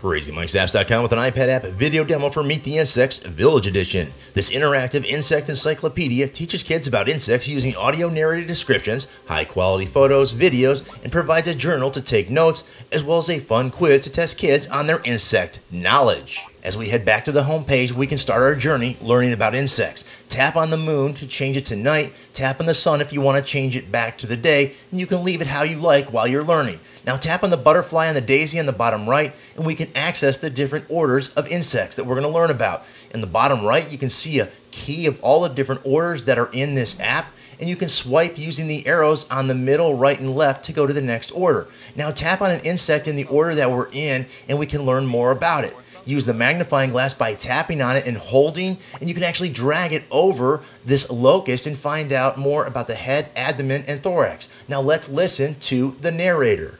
CrazyMikesApps.com with an iPad app video demo for Meet the Insects Village Edition. This interactive insect encyclopedia teaches kids about insects using audio narrated descriptions, high quality photos, videos, and provides a journal to take notes, as well as a fun quiz to test kids on their insect knowledge. As we head back to the home page, we can start our journey learning about insects. Tap on the moon to change it to night, tap on the sun if you want to change it back to the day, and you can leave it how you like while you're learning. Now tap on the butterfly and the daisy on the bottom right, and we can access the different orders of insects that we're going to learn about. In the bottom right, you can see a key of all the different orders that are in this app, and you can swipe using the arrows on the middle, right, and left to go to the next order. Now tap on an insect in the order that we're in, and we can learn more about it use the magnifying glass by tapping on it and holding, and you can actually drag it over this locust and find out more about the head, abdomen, and thorax. Now let's listen to the narrator.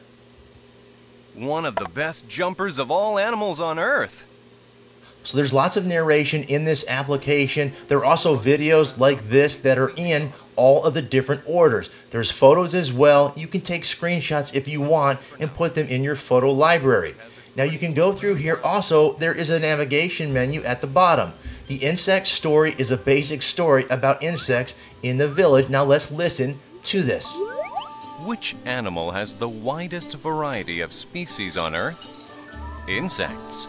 One of the best jumpers of all animals on Earth. So there's lots of narration in this application. There are also videos like this that are in all of the different orders. There's photos as well. You can take screenshots if you want and put them in your photo library. Now you can go through here. Also, there is a navigation menu at the bottom. The insect story is a basic story about insects in the village. Now let's listen to this. Which animal has the widest variety of species on Earth? Insects.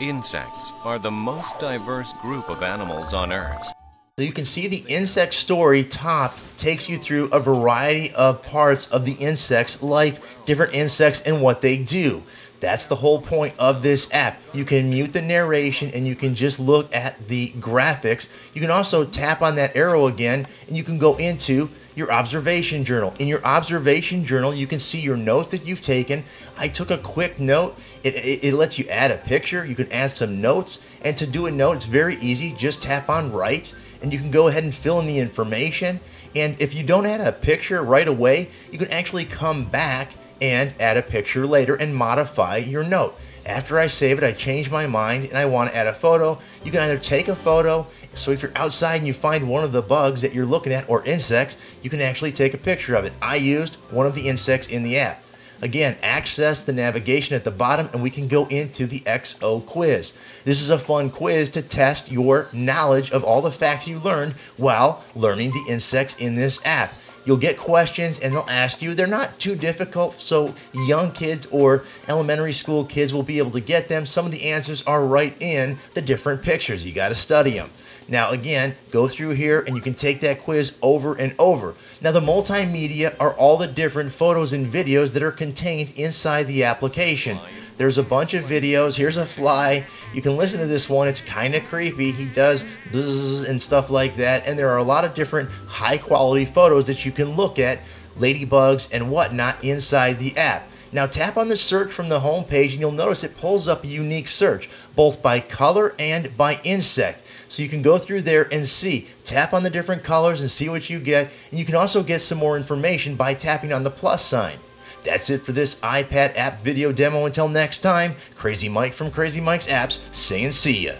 Insects are the most diverse group of animals on Earth. So you can see the insect story top takes you through a variety of parts of the insect's life, different insects and what they do. That's the whole point of this app. You can mute the narration and you can just look at the graphics. You can also tap on that arrow again and you can go into your observation journal. In your observation journal, you can see your notes that you've taken. I took a quick note. It, it, it, lets you add a picture. You can add some notes. And to do a note, it's very easy. Just tap on write and you can go ahead and fill in the information. And if you don't add a picture right away, you can actually come back and add a picture later and modify your note. After I save it, I change my mind and I want to add a photo. You can either take a photo, so if you're outside and you find one of the bugs that you're looking at or insects, you can actually take a picture of it. I used one of the insects in the app. Again, access the navigation at the bottom and we can go into the XO quiz. This is a fun quiz to test your knowledge of all the facts you learned while learning the insects in this app. You'll get questions and they'll ask you. They're not too difficult, so young kids or elementary school kids will be able to get them. Some of the answers are right in the different pictures. You got to study them. Now, again, go through here and you can take that quiz over and over. Now, the multimedia are all the different photos and videos that are contained inside the application. There's a bunch of videos. Here's a fly. You can listen to this one. It's kind of creepy. He does bzzz and stuff like that. And there are a lot of different high quality photos that you can look at, ladybugs and whatnot, inside the app. Now tap on the search from the home page and you'll notice it pulls up a unique search, both by color and by insect. So you can go through there and see. Tap on the different colors and see what you get. And you can also get some more information by tapping on the plus sign. That's it for this iPad app video demo. Until next time, Crazy Mike from Crazy Mike's Apps saying see ya.